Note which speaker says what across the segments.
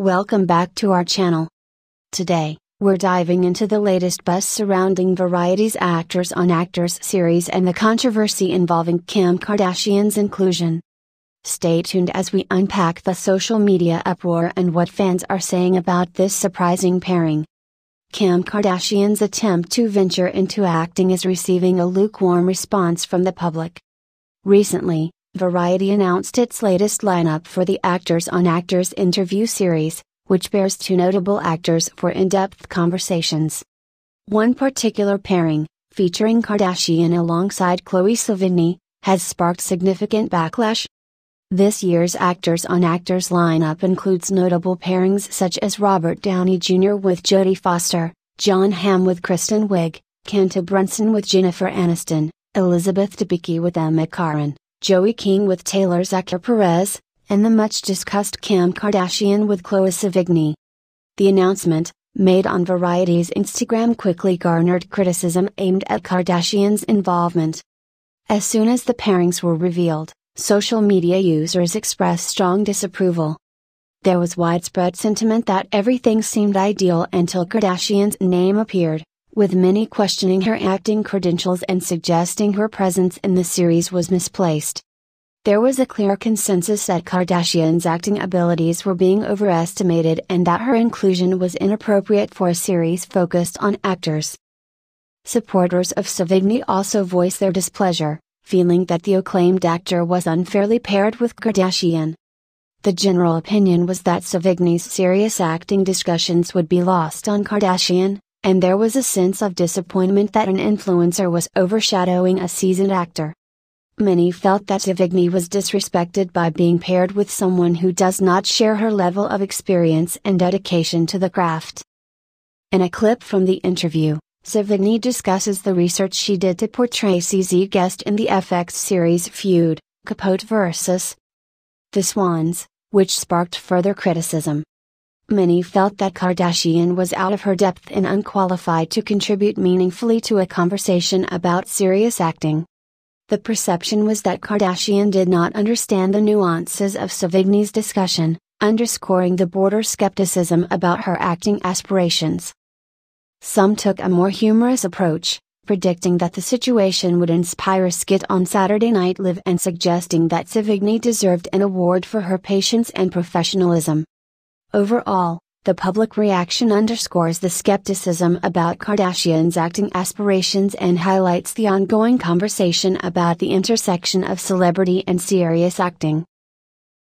Speaker 1: Welcome back to our channel. Today, we're diving into the latest buzz surrounding Variety's Actors on Actors series and the controversy involving Kim Kardashian's inclusion. Stay tuned as we unpack the social media uproar and what fans are saying about this surprising pairing. Kim Kardashian's attempt to venture into acting is receiving a lukewarm response from the public. Recently, Variety announced its latest lineup for the Actors on Actors interview series, which bears two notable actors for in depth conversations. One particular pairing, featuring Kardashian alongside Chloe Sevigny, has sparked significant backlash. This year's Actors on Actors lineup includes notable pairings such as Robert Downey Jr. with Jodie Foster, Jon Hamm with Kristen Wiig, Quinta Brunson with Jennifer Aniston, Elizabeth Debicki with Emma Corrin, Joey King with Taylor Zakhar Perez, and the much discussed Kim Kardashian with Chloe Sevigny. The announcement, made on Variety's Instagram quickly garnered criticism aimed at Kardashian's involvement. As soon as the pairings were revealed, social media users expressed strong disapproval. There was widespread sentiment that everything seemed ideal until Kardashian's name appeared, with many questioning her acting credentials and suggesting her presence in the series was misplaced. There was a clear consensus that Kardashian's acting abilities were being overestimated and that her inclusion was inappropriate for a series focused on actors. Supporters of Sevigny also voiced their displeasure, feeling that the acclaimed actor was unfairly paired with Kardashian. The general opinion was that Sevigny's serious acting discussions would be lost on Kardashian, and there was a sense of disappointment that an influencer was overshadowing a seasoned actor. Many felt that Sevigny was disrespected by being paired with someone who does not share her level of experience and dedication to the craft. In a clip from the interview, Sevigny discusses the research she did to portray CZ Guest in the FX series Feud, Capote vs. The Swans, which sparked further criticism. Many felt that Kardashian was out of her depth and unqualified to contribute meaningfully to a conversation about serious acting. The perception was that Kardashian did not understand the nuances of Sevigny's discussion, underscoring the border skepticism about her acting aspirations. Some took a more humorous approach, predicting that the situation would inspire a skit on Saturday Night Live and suggesting that Sevigny deserved an award for her patience and professionalism. Overall, the public reaction underscores the skepticism about Kardashian's acting aspirations and highlights the ongoing conversation about the intersection of celebrity and serious acting.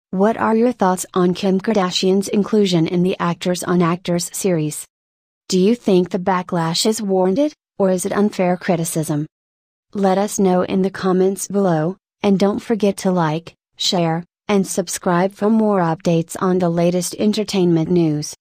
Speaker 1: What are your thoughts on Kim Kardashian's inclusion in the Actors on Actors series? Do you think the backlash is warranted, or is it unfair criticism? Let us know in the comments below, and don't forget to like, share, and subscribe for more updates on the latest entertainment news.